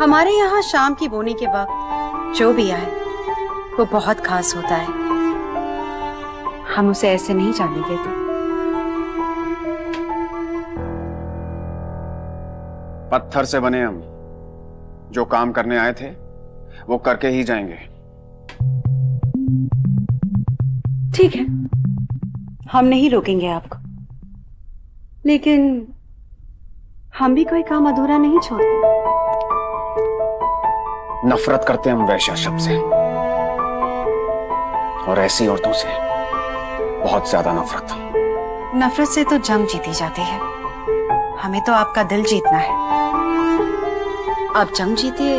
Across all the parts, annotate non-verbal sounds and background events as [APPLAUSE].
हमारे यहाँ शाम की बोनी के वक्त जो भी आए वो बहुत खास होता है। हम उसे ऐसे नहीं जाने देते। पत्थर से बने हम जो काम करने आए थे वो करके ही जाएँगे। ठीक है। हम नहीं रोकेंगे आपको। लेकिन हम भी कोई काम अधूरा नहीं छोड़ते। नफरत करते हैं हम वैश्या शब्द से। और ऐसी औरतों से बहुत ज़्यादा नफरत। नफरत से तो जंग जीती जाती है। हमें तो आपका दिल जीतना है। आप जंग जीते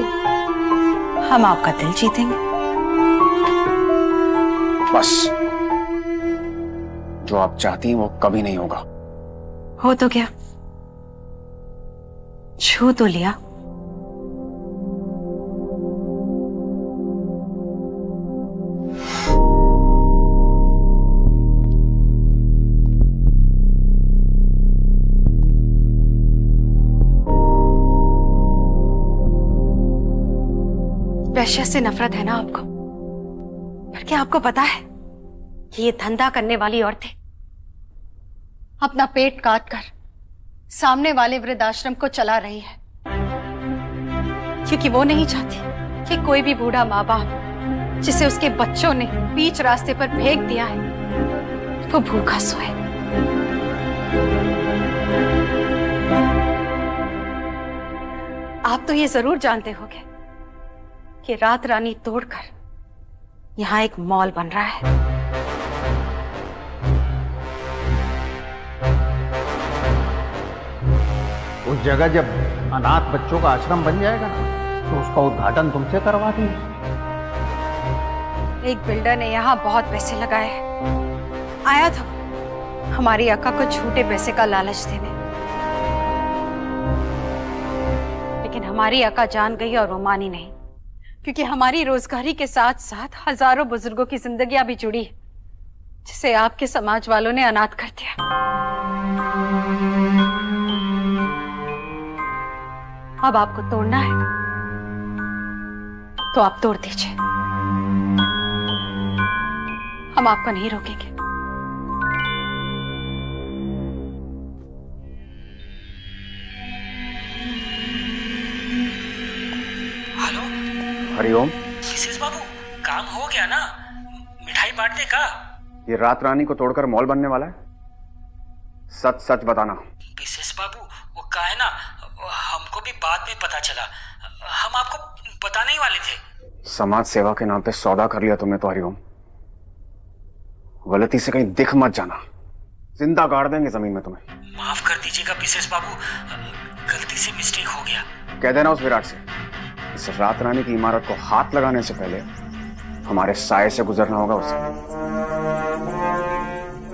हम आपका दिल जीतेंगे। बस। जो आप चाहती हैं वो कभी नहीं होगा। हो तो क्या? छू तो लिया। वैश्य से नफरत है ना आपको? पर क्या आपको पता है कि ये धंधा करने वाली औरतें अपना पेट काट कर सामने वाले वृद्धाश्रम को चला रही है? क्योंकि वो नहीं चाहती कि कोई भी बूढ़ा माँ बाप जिसे उसके बच्चों ने बीच रास्ते पर फेंक दिया है, वो भूखा सोए। आप तो ये ज़रूर जानते होंगे कि रात रानी तोड़कर यहाँ एक मॉल बन रहा है। उस जगह जब अनाथ बच्चों का आश्रम बन जाएगा तो उसका उद्घाटन तुमसे करवा दी एक बिल्डर ने यहाँ बहुत पैसे लगाए। आया था हमारी अक्का को झूठे पैसे का लालच देने। लेकिन हमारी अक्का जान गई और वो मानी नहीं। क्योंकि हमारी रोजगारी के साथ साथ हज़ारों बुज़ुर्गों की ज़िंदगी भी जुड़ी जिसे आपके समाज वालों ने अनाथ कर दिया। अब आपको तोड़ना है तो आप तोड़ दीजिए। हम आपको नहीं रोकेंगे। हरिओम बाबू काम हो गया ना? मिठाई बांट दे का? ये रात रानी को तोड़कर मॉल बनने वाला है। सच सच बताना। विशेष बाबू वो का है ना? हमको भी बाद में पता चला। हम आपको बताने ही वाले थे। समाज सेवा के नाम पे सौदा कर लिया तुमने तो हरिओम गलती से कहीं दिख मत जाना। ज़िंदा गाड़ देंगे ज़मीन में तुम्हें। माफ़ कर दीजिएगा विशेष बाबू गलती से मिस्टेक हो गया। कह देना उस विराट से। इस रात रानी की इमारत को हाथ लगाने से पहले हमारे साय से गुजरना होगा उसे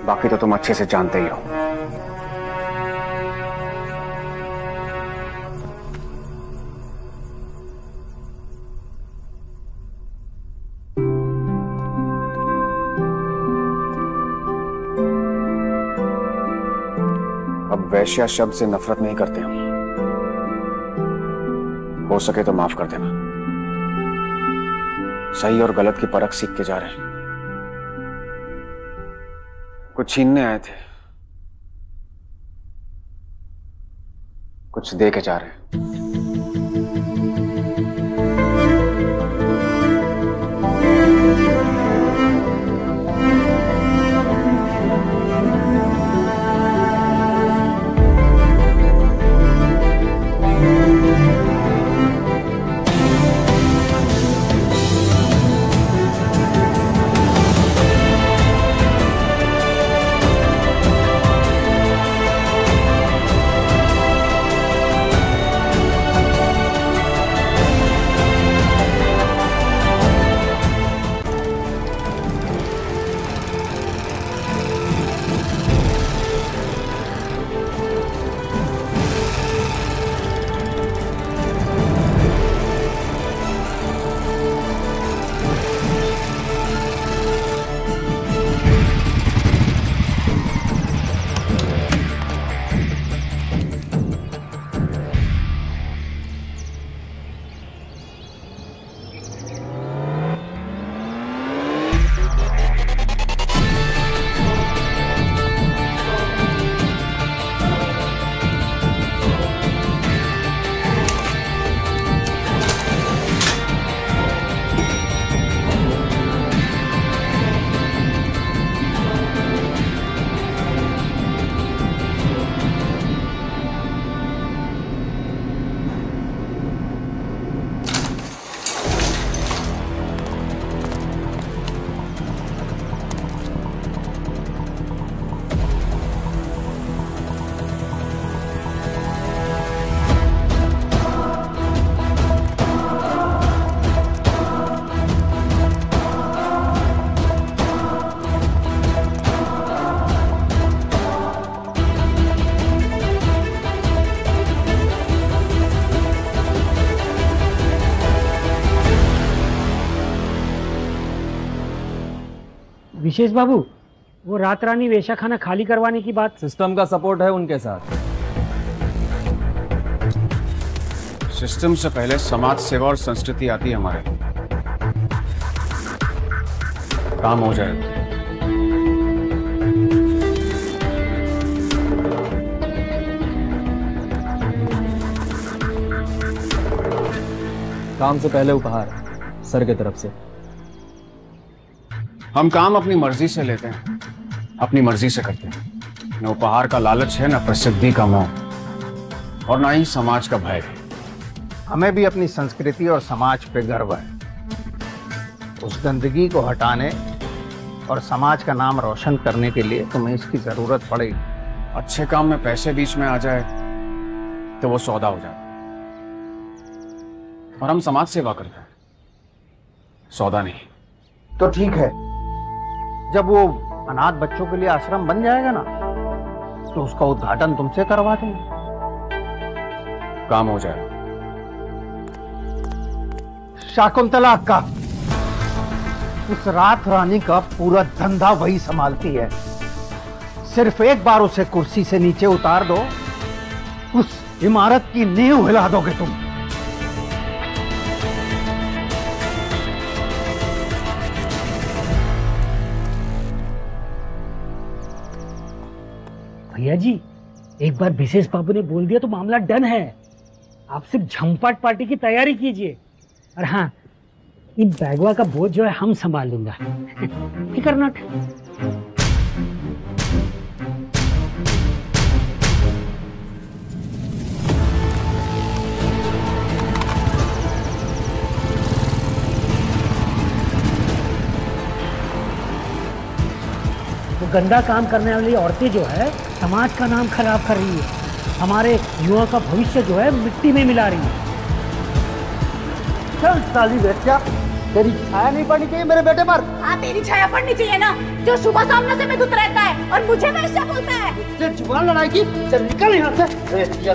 बाकी तो तुम अच्छे से जानते ही हो। वैश्या शब्द से नफरत नहीं करते हम। हो सके तो माफ़ कर देना। सही और गलत की परख सीख के जा रहे हैं। कुछ छीनने आए थे। कुछ दे के जा रहे हैं। विशेष बाबू वो रात रानी वेशा खाना खाली करवाने की बात सिस्टम का सपोर्ट है उनके साथ। सिस्टम से पहले समाज सेवा और संस्कृति आती है हमारे। काम हो जाएगा काम से पहले उपहार सर की तरफ़ से। हम काम अपनी मर्ज़ी से लेते हैं अपनी मर्ज़ी से करते हैं। न उपहार का लालच है न प्रसिद्धि का मोह। और ना ही समाज का भय हमें भी अपनी संस्कृति और समाज पे गर्व है। उस गंदगी को हटाने और समाज का नाम रोशन करने के लिए तुम्हें इसकी ज़रूरत पड़ेगी। अच्छे काम में पैसे बीच में आ जाए तो वो सौदा हो जाता और हम समाज सेवा करते हैं। सौदा नहीं। तो ठीक है। जब वो अनाथ बच्चों के लिए आश्रम बन जाएगा ना तो उसका उद्घाटन तुमसे करवा देंगे। काम हो जाएगा शाकुंतला का उस रात रानी का पूरा धंधा वही संभालती है। सिर्फ़ एक बार उसे कुर्सी से नीचे उतार दो उस इमारत की नींव हिला दोगे तुम। भैया जी, एक बार विशेष बाबू ने बोल दिया तो मामला डन है। आप सिर्फ़ झमपाट पार्टी की तैयारी कीजिए। और हाँ इन बैगवा का बोझ जो है हम संभाल लूँगा। [LAUGHS] फिकर नॉट गंदा काम करने वाली औरतें जो है समाज का नाम खराब कर रही है। हमारे युवा का भविष्य जो है मिट्टी में मिला रही है। चल साली बेटा तेरी छाया नहीं पड़नी चाहिए मेरे बेटे पर। हाँ तेरी छाया पड़नी चाहिए ना। जो सुबह सामने से विद्युत रहता है और मुझे वैश्या बोलता है। ये ज़ुबान लड़ाई की चल निकल यहाँ से। ए, ये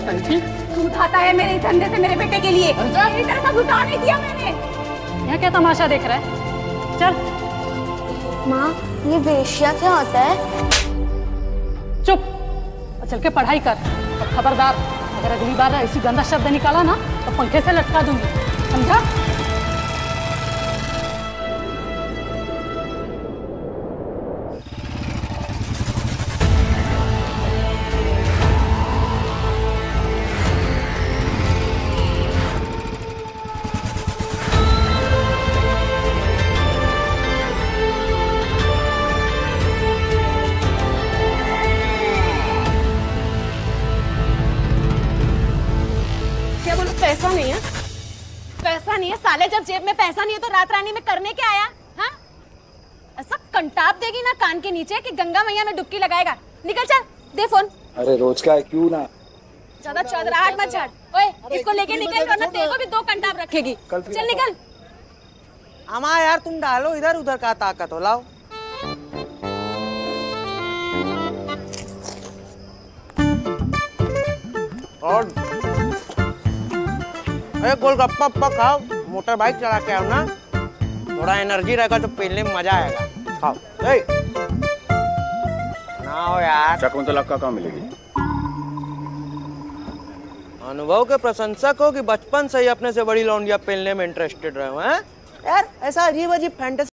दूध आता है मेरे धंधे से मेरे बेटे के लिए। तेरी तरह का घुटा नहीं दिया मैंने। यहाँ क्या तमाशा देख रहा है? चल। माँ ये वेश्या क्या होता है? चुप। और चल के पढ़ाई कर। खबरदार, अगर अगली बार ऐसी गंदा शब्द निकाला ना तो पंखे से लटका दूँगी। समझा? पैसा नहीं है। पैसा नहीं है। साले जब जेब में पैसा नहीं है तो रात रानी में करने क्या आया? हाँ? ऐसा कंटाप देगी ना कान के नीचे कि गंगा मैया में डुबकी लगाएगा। निकल चल दे फ़ोन। अरे रोज का है क्यों ना? ज़्यादा चौधराहट मत छाड़ ओए इसको लेके निकल वरना तेरे को भी दो कंटाप रखेगी। चल निकल। अमा यार तुम डालो इधर उधर का ताकत हो लाओ। और अरे गोलगप्पा उप्पा खाओ मोटर बाइक चला के आओ ना। थोड़ा एनर्जी रहेगा तो पहले में मज़ा आएगा। खाओ। ए ना हो यार। शकुंतला का कहाँ मिलेगी। अनुभव के प्रशंसक हो कि बचपन से ही अपने से बड़ी लौंडिया पहनने में इंटरेस्टेड रहे हो हैं? यार ऐसा अजीब अजीब फैंटेसी